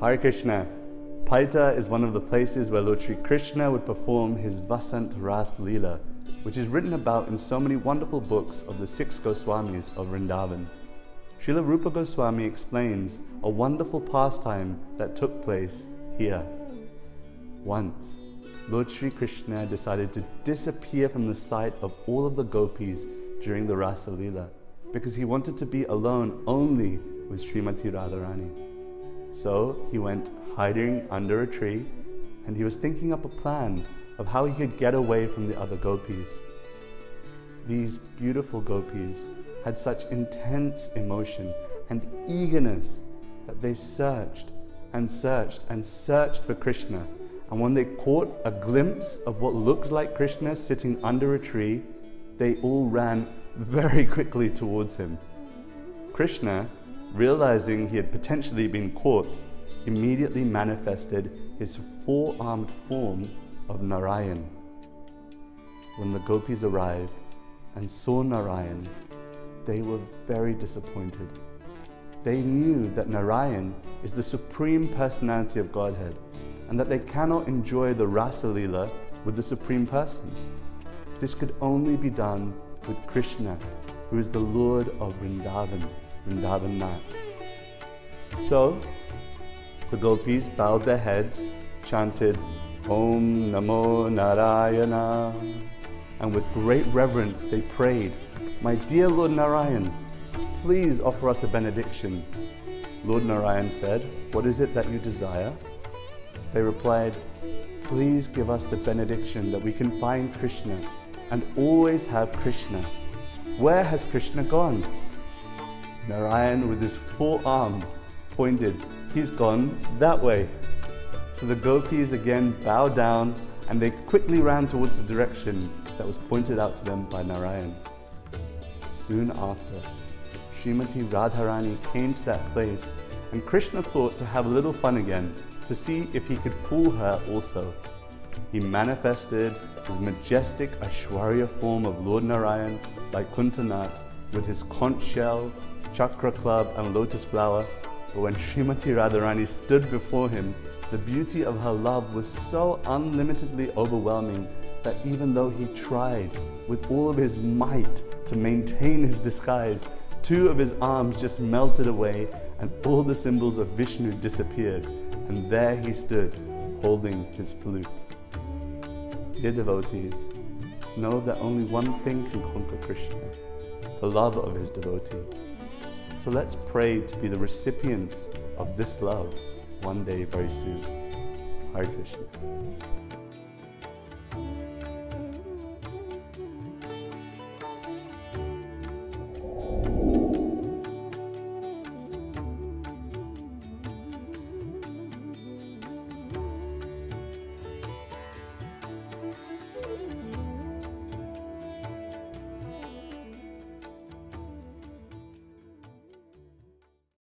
Hare Krishna. Paitha is one of the places where Lord Sri Krishna would perform his Vasant Ras Leela, which is written about in so many wonderful books of the six Goswamis of Vrindavan. Srila Rupa Goswami explains a wonderful pastime that took place here. Once, Lord Sri Krishna decided to disappear from the sight of all of the gopis during the Rasa Leela because he wanted to be alone only with Srimati Radharani. So he went hiding under a tree and he was thinking up a plan of how he could get away from the other gopis. These beautiful gopis had such intense emotion and eagerness that they searched and searched and searched for Krishna. And when they caught a glimpse of what looked like Krishna sitting under a tree, they all ran very quickly towards him. Krishna, realizing he had potentially been caught, immediately manifested his four armed form of Narayan. When the gopis arrived and saw Narayan, they were very disappointed. They knew that Narayan is the supreme personality of Godhead and that they cannot enjoy the Rasa Leela with the supreme person. This could only be done with Krishna, who is the Lord of Vrindavan, Vrindavan Nath. So, the gopis bowed their heads, chanted Om Namo Narayana, and with great reverence they prayed, My dear Lord Narayan, please offer us a benediction. Lord Narayan said, What is it that you desire? They replied, Please give us the benediction that we can find Krishna and always have Krishna. Where has Krishna gone? Narayan, with his four arms, pointed, He's gone that way. So the gopis again bowed down and they quickly ran towards the direction that was pointed out to them by Narayan. Soon after, Srimati Radharani came to that place and Krishna thought to have a little fun again to see if he could fool her also. He manifested his majestic Aishwarya form of Lord Narayan like Kuntanath with his conch shell, chakra club and lotus flower. But when Srimati Radharani stood before him, the beauty of her love was so unlimitedly overwhelming that even though he tried with all of his might to maintain his disguise, two of his arms just melted away and all the symbols of Vishnu disappeared. And there he stood, holding his flute. Dear devotees, know that only one thing can conquer Krishna, the love of his devotee. So let's pray to be the recipients of this love one day very soon. Hare Krishna.